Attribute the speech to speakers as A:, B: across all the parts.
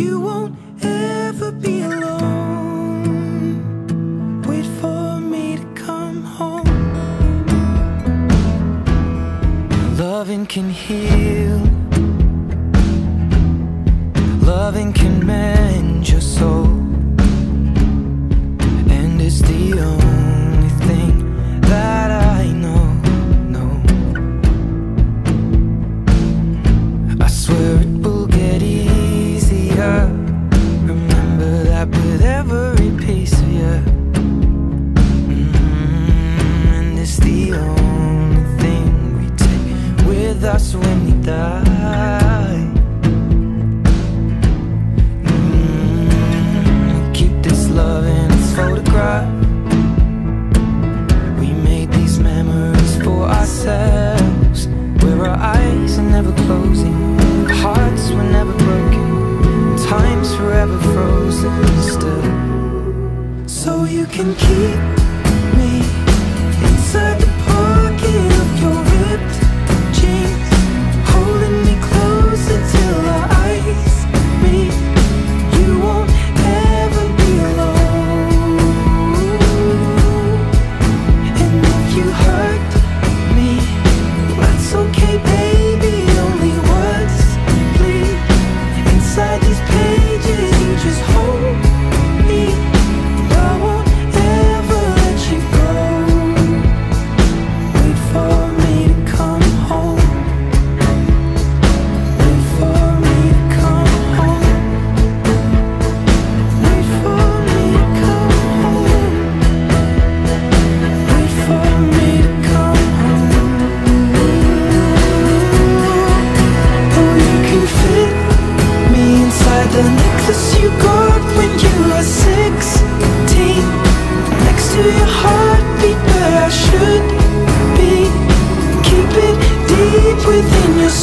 A: you won't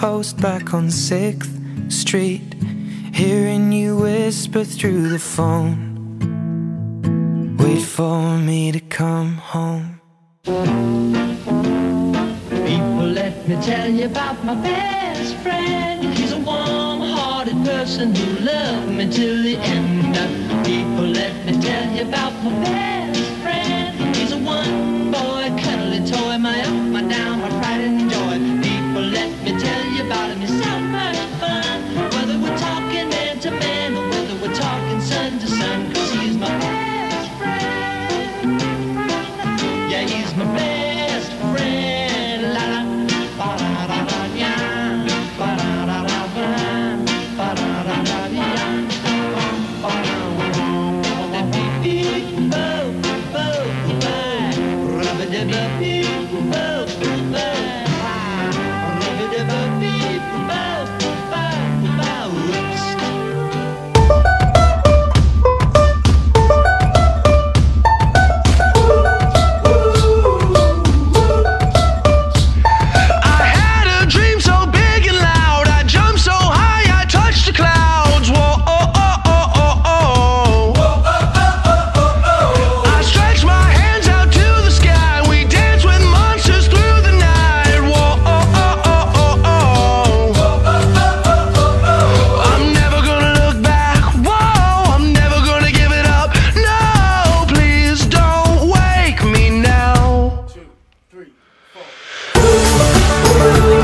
A: post back on 6th Street Hearing you whisper through the phone. Wait for me to come home.
B: People let me tell you about my best friend. He's a warm-hearted person who loved me till the end. People let me tell you about my best Ooh,
C: ooh.